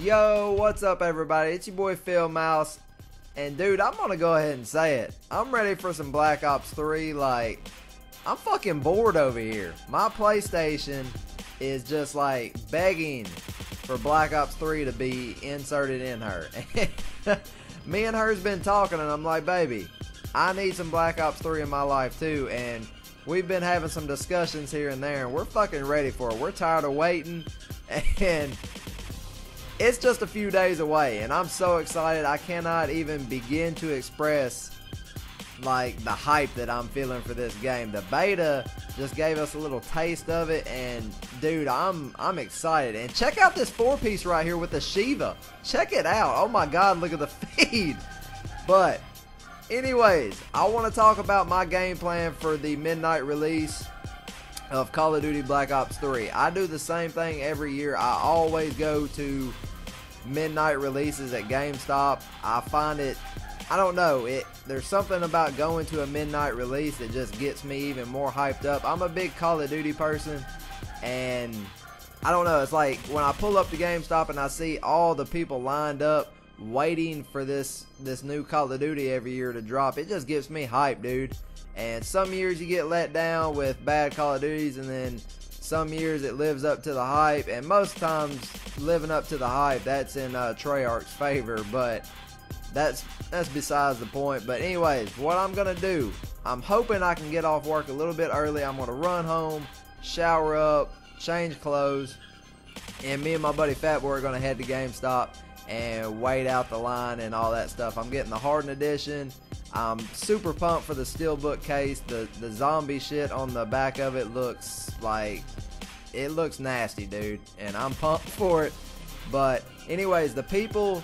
Yo, what's up, everybody? It's your boy FieldMouse. And dude, I'm gonna go ahead and say it. I'm ready for some Black Ops 3. Like, I'm fucking bored over here. My PlayStation is just like begging for Black Ops 3 to be inserted in her. Me and her's been talking, and I'm like, baby, I need some Black Ops 3 in my life too. And we've been having some discussions here and there, and we're fucking ready for it. We're tired of waiting, and it's just a few days away, and I'm so excited. I cannot even begin to express like the hype that I'm feeling for this game. The beta just gave us a little taste of it, and dude, I'm I'm excited. And check out this four piece right here with the Shieva. Check it out. Oh my God, look at the feed. But anyways, I want to talk about my game plan for the midnight release of Call of Duty Black Ops 3. I do the same thing every year. I always go to midnight releases at GameStop. I find it I don't know, it there's something about going to a midnight release that just gets me even more hyped up. I'm a big Call of Duty person and I don't know, it's like when I pull up to GameStop and I see all the people lined up waiting for this this new Call of Duty every year to drop, it just gets me hyped, dude. And some years you get let down with bad Call of Duties and then some years it lives up to the hype, and most times living up to the hype, that's in uh, Treyarch's favor. But that's that's besides the point. But anyways, what I'm gonna do, I'm hoping I can get off work a little bit early. I'm gonna run home, shower up, change clothes, and me and my buddy Fatboy are gonna head to GameStop and wait out the line and all that stuff. I'm getting the Hardened Edition. I'm super pumped for the steelbook case. The the zombie shit on the back of it looks like it looks nasty, dude, and I'm pumped for it. But anyways, the people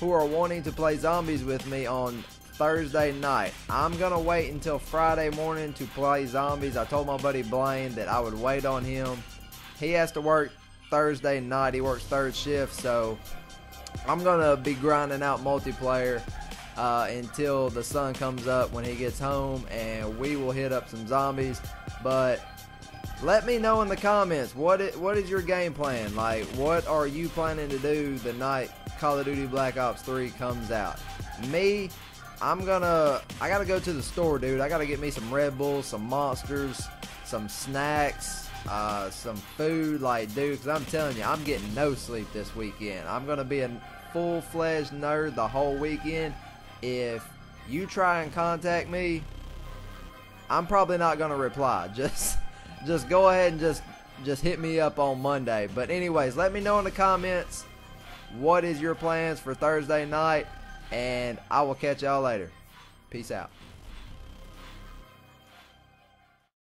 who are wanting to play zombies with me on Thursday night. I'm gonna wait until Friday morning to play zombies. I told my buddy Blaine that I would wait on him. He has to work Thursday night. He works third shift, so I'm gonna be grinding out multiplayer uh, until the sun comes up when he gets home, and we will hit up some zombies. But let me know in the comments what it, what is your game plan? Like, what are you planning to do the night Call of Duty Black Ops 3 comes out? Me, I'm gonna I gotta go to the store, dude. I gotta get me some Red Bulls, some monsters, some snacks, uh, some food. Like, dude, because I'm telling you, I'm getting no sleep this weekend. I'm gonna be a full-fledged nerd the whole weekend. If you try and contact me, I'm probably not gonna reply. Just just go ahead and just just hit me up on Monday. But anyways, let me know in the comments what is your plans for Thursday night and I will catch y'all later. Peace out.